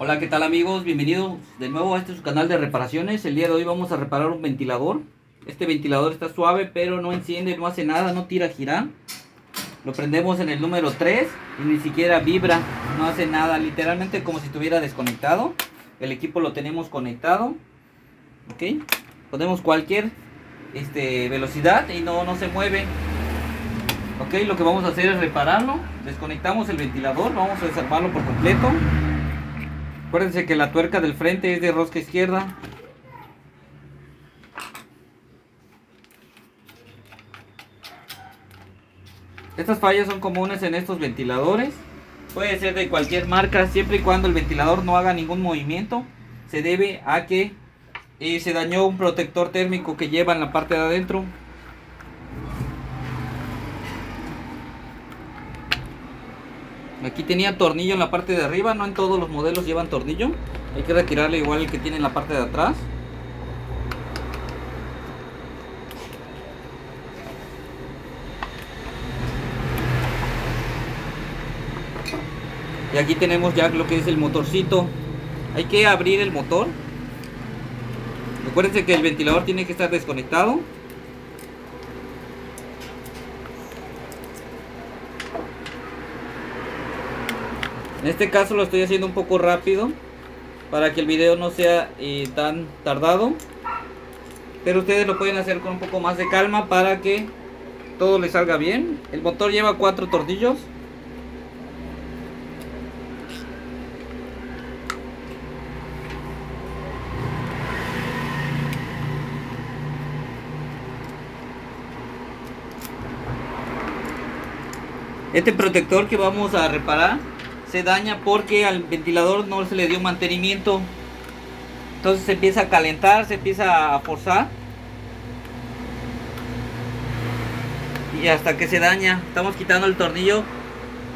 Hola, ¿qué tal amigos? Bienvenidos de nuevo a este su canal de reparaciones. El día de hoy vamos a reparar un ventilador. Este ventilador está suave, pero no enciende, no hace nada, no tira girar. Lo prendemos en el número 3 y ni siquiera vibra, no hace nada, literalmente como si estuviera desconectado. El equipo lo tenemos conectado. ¿Ok? Ponemos cualquier este, velocidad y no, no se mueve. Ok, lo que vamos a hacer es repararlo. Desconectamos el ventilador, vamos a desarmarlo por completo. Acuérdense que la tuerca del frente es de rosca izquierda. Estas fallas son comunes en estos ventiladores. Puede ser de cualquier marca, siempre y cuando el ventilador no haga ningún movimiento. Se debe a que eh, se dañó un protector térmico que lleva en la parte de adentro. Aquí tenía tornillo en la parte de arriba, no en todos los modelos llevan tornillo. Hay que retirarle igual el que tiene en la parte de atrás. Y aquí tenemos ya lo que es el motorcito. Hay que abrir el motor. Recuerden que el ventilador tiene que estar desconectado. En este caso lo estoy haciendo un poco rápido para que el video no sea eh, tan tardado. Pero ustedes lo pueden hacer con un poco más de calma para que todo le salga bien. El motor lleva cuatro tornillos. Este protector que vamos a reparar se daña porque al ventilador no se le dio mantenimiento. Entonces se empieza a calentar, se empieza a forzar. Y hasta que se daña. Estamos quitando el tornillo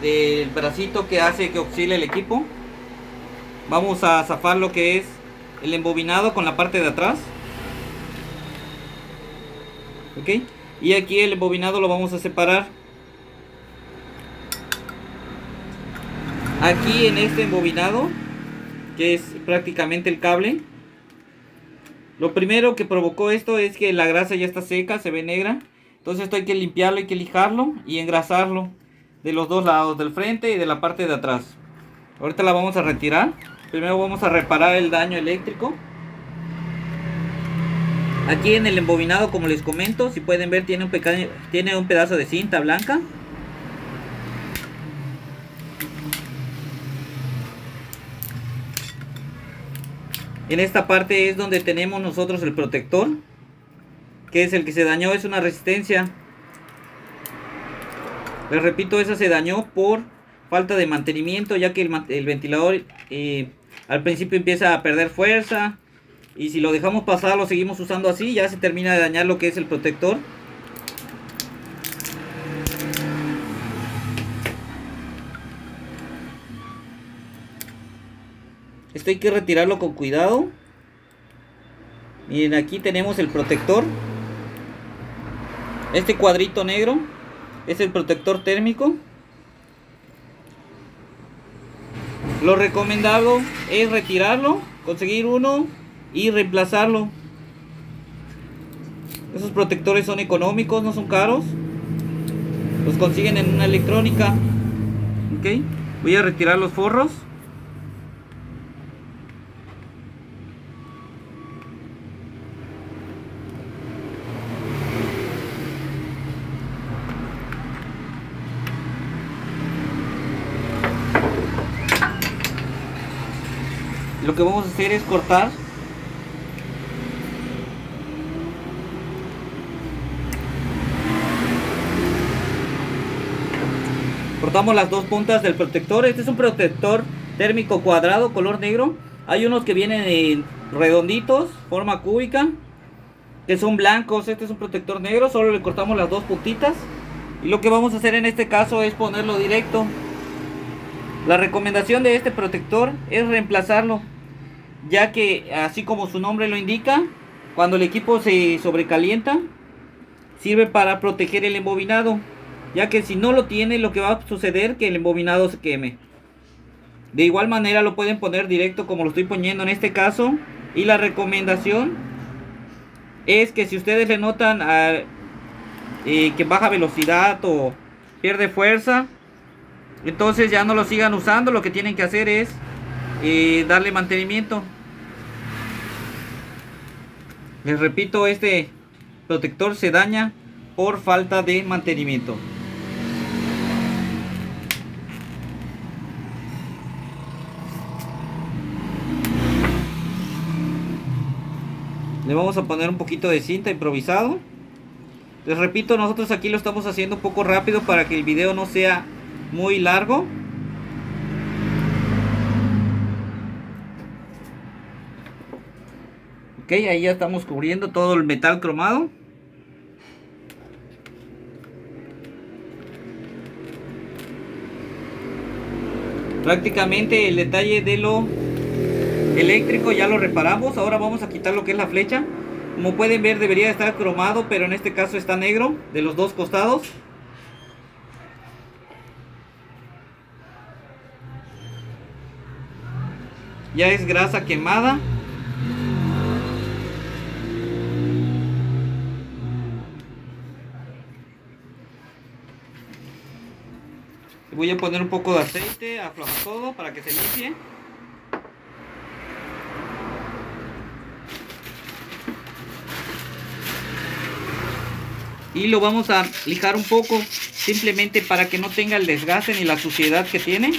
del bracito que hace que oscile el equipo. Vamos a zafar lo que es el embobinado con la parte de atrás. Ok. Y aquí el embobinado lo vamos a separar. Aquí en este embobinado que es prácticamente el cable. Lo primero que provocó esto es que la grasa ya está seca se ve negra. Entonces esto hay que limpiarlo hay que lijarlo y engrasarlo de los dos lados del frente y de la parte de atrás. Ahorita la vamos a retirar. Primero vamos a reparar el daño eléctrico. Aquí en el embobinado como les comento si pueden ver tiene un, pequeño, tiene un pedazo de cinta blanca En esta parte es donde tenemos nosotros el protector. Que es el que se dañó, es una resistencia. Les repito, esa se dañó por falta de mantenimiento. Ya que el, ventilador eh, al principio empieza a perder fuerza. Y si lo dejamos pasar, lo seguimos usando así, ya se termina de dañar lo que es el protector. Esto hay que retirarlo con cuidado. Miren, aquí tenemos el protector. Este cuadrito negro es el protector térmico. Lo recomendado es retirarlo, conseguir uno y reemplazarlo. Esos protectores son económicos, no son caros. Los consiguen en una electrónica. Voy a retirar los forros. Lo que vamos a hacer es cortar. Cortamos las dos puntas del protector. Este es un protector térmico cuadrado color negro. Hay unos que vienen en redonditos forma cúbica que son blancos. Este es un protector negro solo le cortamos las dos puntitas. Y lo que vamos a hacer en este caso es ponerlo directo. La recomendación de este protector es reemplazarlo ya que así como su nombre lo indica, cuando el equipo se sobrecalienta, sirve para proteger el embobinado, ya que si no lo tiene, lo que va a suceder es que el embobinado se queme. De igual manera lo pueden poner directo como lo estoy poniendo en este caso. Y la recomendación es que si ustedes le notan eh, que baja velocidad o pierde fuerza, entonces ya no lo sigan usando. Lo que tienen que hacer es eh, darle mantenimiento. Les repito, este protector se daña por falta de mantenimiento. Le vamos a poner un poquito de cinta improvisado. Les repito, nosotros aquí lo estamos haciendo un poco rápido para que el video no sea muy largo. Ahí ya estamos cubriendo todo el metal cromado. Prácticamente el detalle de lo eléctrico ya lo reparamos. Ahora vamos a quitar lo que es la flecha. Como pueden ver debería estar cromado, pero en este caso está negro de los dos costados. Ya es grasa quemada. Voy a poner un poco de aceite, afloja todo para que se limpie. y lo vamos a lijar un poco simplemente para que no tenga el desgaste ni la suciedad que tiene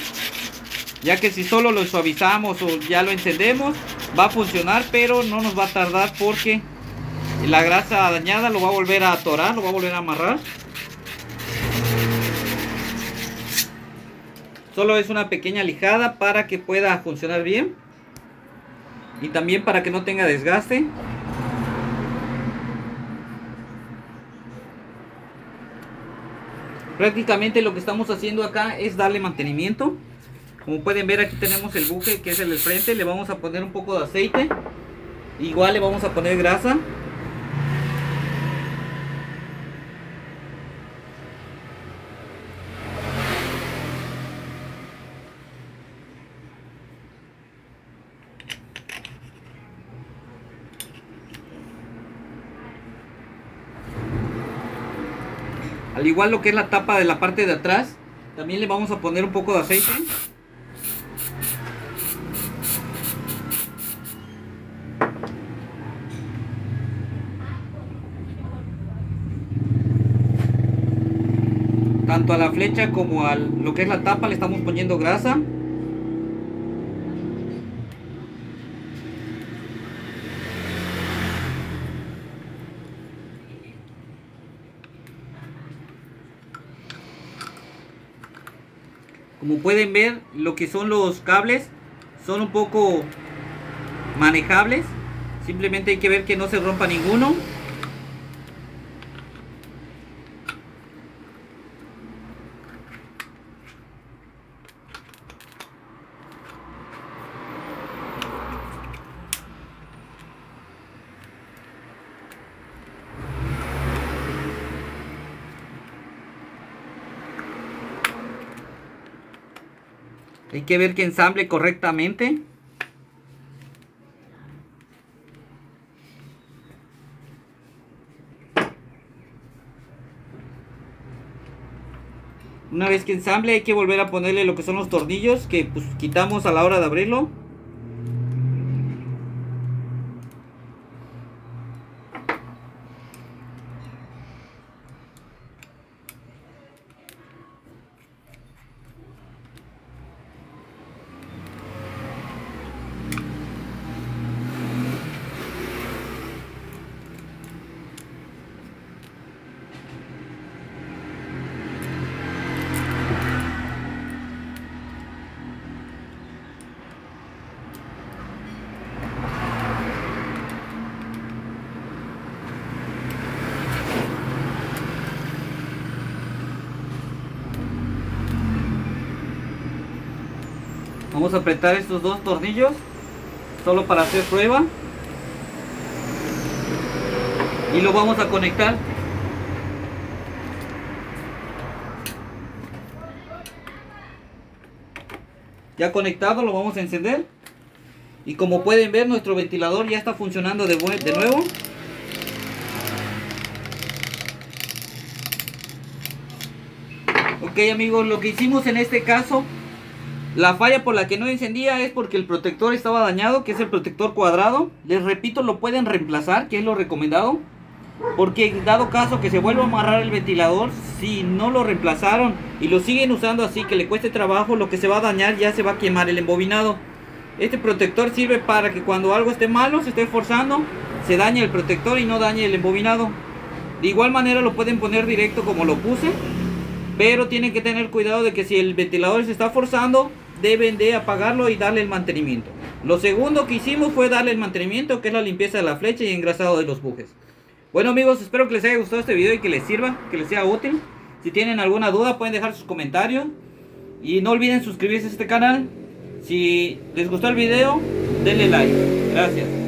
ya que si solo lo suavizamos o ya lo encendemos va a funcionar pero no nos va a tardar porque la grasa dañada lo va a volver a atorar lo va a volver a amarrar solo es una pequeña lijada para que pueda funcionar bien. Y también para que no tenga desgaste. Prácticamente lo que estamos haciendo acá es darle mantenimiento. Como pueden ver aquí tenemos el buque que es el del frente. Le vamos a poner un poco de aceite. Igual le vamos a poner grasa Al igual lo que es la tapa de la parte de atrás, también le vamos a poner un poco de aceite. Tanto a la flecha como a lo que es la tapa le estamos poniendo grasa. Como pueden ver, lo que son los cables son un poco manejables. Simplemente hay que ver que no se rompa ninguno. Hay que ver que ensamble correctamente. Una vez que ensamble hay que volver a ponerle lo que son los tornillos que pues, quitamos a la hora de abrirlo. Vamos a apretar estos dos tornillos solo para hacer prueba. Y lo vamos a conectar. ya conectado, lo vamos a encender. Y como pueden ver, nuestro ventilador ya está funcionando de, nuevo. Ok amigos, lo que hicimos en este caso, la falla por la que no encendía es porque el protector estaba dañado, que es el protector cuadrado. Les repito, lo pueden reemplazar, que es lo recomendado. Porque dado caso que se vuelva a amarrar el ventilador, si no lo reemplazaron y lo siguen usando así que le cueste trabajo, lo que se va a dañar ya se va a quemar el embobinado. Este protector sirve para que cuando algo esté malo, se esté forzando, se dañe el protector y no dañe el embobinado. De igual manera lo pueden poner directo como lo puse, pero tienen que tener cuidado de que si el ventilador se está forzando, deben de apagarlo y darle el mantenimiento. Lo segundo que hicimos fue darle el mantenimiento, que es la limpieza de la flecha y engrasado de los bujes. Bueno amigos, espero que les haya gustado este video y que les sirva, que les sea útil. Si tienen alguna duda pueden dejar sus comentarios. Y no olviden suscribirse a este canal. Si les gustó el video, denle like. Gracias.